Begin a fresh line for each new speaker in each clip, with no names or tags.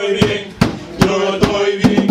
Estoy bien, yo estoy bien,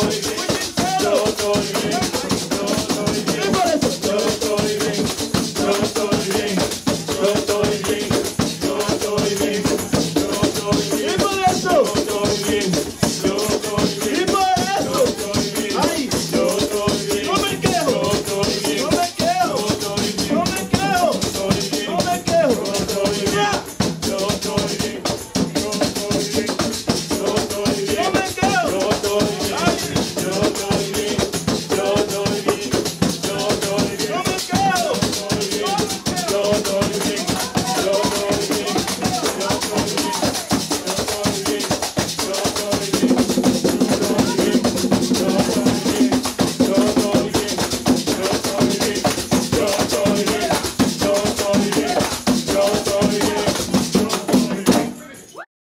joy.